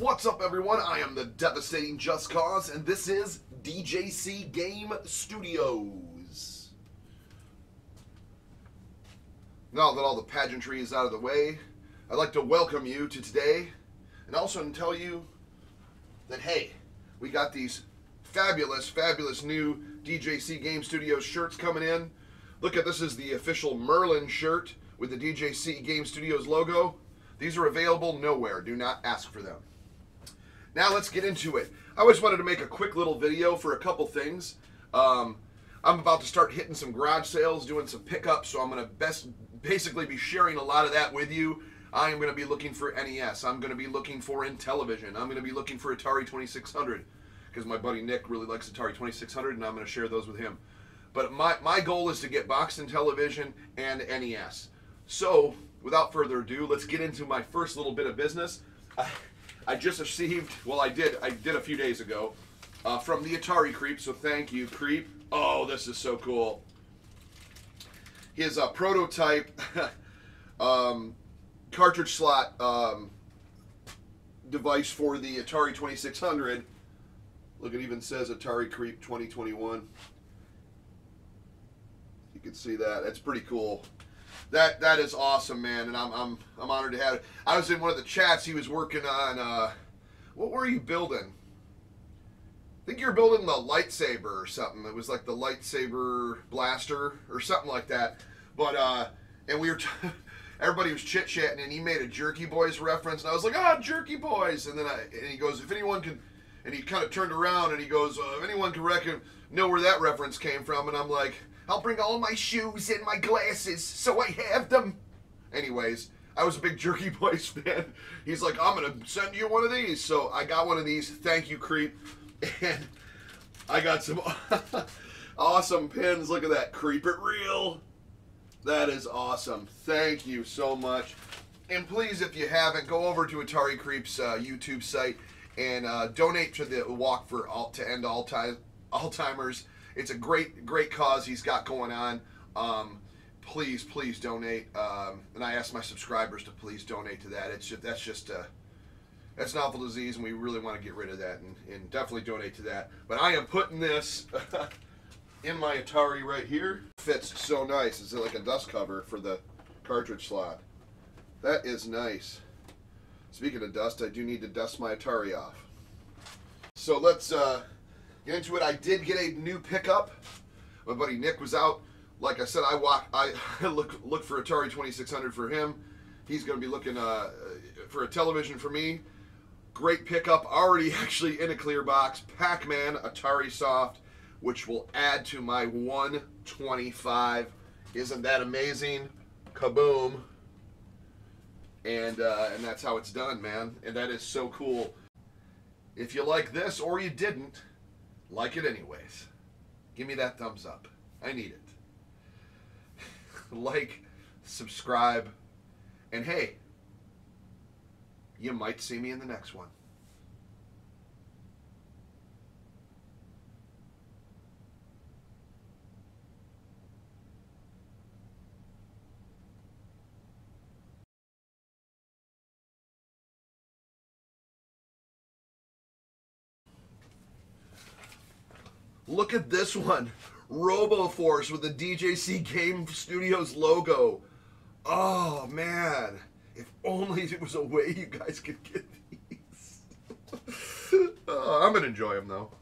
What's up, everyone? I am the devastating Just Cause, and this is DJC Game Studios. Now that all the pageantry is out of the way, I'd like to welcome you to today and also tell you that, hey, we got these fabulous, fabulous new DJC Game Studios shirts coming in. Look at this is the official Merlin shirt with the DJC Game Studios logo. These are available nowhere. Do not ask for them. Now let's get into it. I always wanted to make a quick little video for a couple things. Um, I'm about to start hitting some garage sales, doing some pickups, so I'm going to best basically be sharing a lot of that with you. I am going to be looking for NES. I'm going to be looking for Intellivision. I'm going to be looking for Atari 2600 because my buddy Nick really likes Atari 2600 and I'm going to share those with him. But my, my goal is to get boxed Intellivision and NES. So, without further ado, let's get into my first little bit of business. I, just received, well, I did, I did a few days ago, uh, from the Atari Creep. So thank you, Creep. Oh, this is so cool. His uh, prototype um, cartridge slot um, device for the Atari 2600. Look, it even says Atari Creep 2021. You can see that. That's pretty cool. That that is awesome, man, and I'm I'm I'm honored to have it. I was in one of the chats. He was working on uh, what were you building? I think you were building the lightsaber or something. It was like the lightsaber blaster or something like that. But uh, and we were. Everybody was chit chatting, and he made a Jerky Boys reference, and I was like, "Ah, oh, Jerky Boys!" And then I, and he goes, "If anyone can," and he kind of turned around and he goes, uh, "If anyone can reckon know where that reference came from," and I'm like, "I'll bring all my shoes and my glasses, so I have them." Anyways, I was a big Jerky Boys fan. He's like, "I'm gonna send you one of these," so I got one of these. Thank you, creep. And I got some awesome pins. Look at that, creep it real. That is awesome. Thank you so much. And please, if you haven't, go over to Atari Creep's uh, YouTube site and uh, donate to the Walk for all, to End Alti- Alzheimer's. It's a great, great cause he's got going on. Um, please, please donate. Um, and I ask my subscribers to please donate to that. It's just, that's just a that's an awful disease, and we really want to get rid of that and, and definitely donate to that. But I am putting this. in my Atari right here. Fits so nice. It's like a dust cover for the cartridge slot. That is nice. Speaking of dust, I do need to dust my Atari off. So let's uh, get into it. I did get a new pickup. My buddy Nick was out. Like I said, I walk. I look look for Atari 2600 for him. He's going to be looking uh, for a television for me. Great pickup. Already actually in a clear box. Pac-Man Atarisoft which will add to my 125. Isn't that amazing? Kaboom. And, uh, and that's how it's done, man. And that is so cool. If you like this or you didn't, like it anyways. Give me that thumbs up. I need it. like, subscribe, and hey, you might see me in the next one. Look at this one. RoboForce with the DJC Game Studios logo. Oh man. If only there was a way you guys could get these. uh, I'm gonna enjoy them though.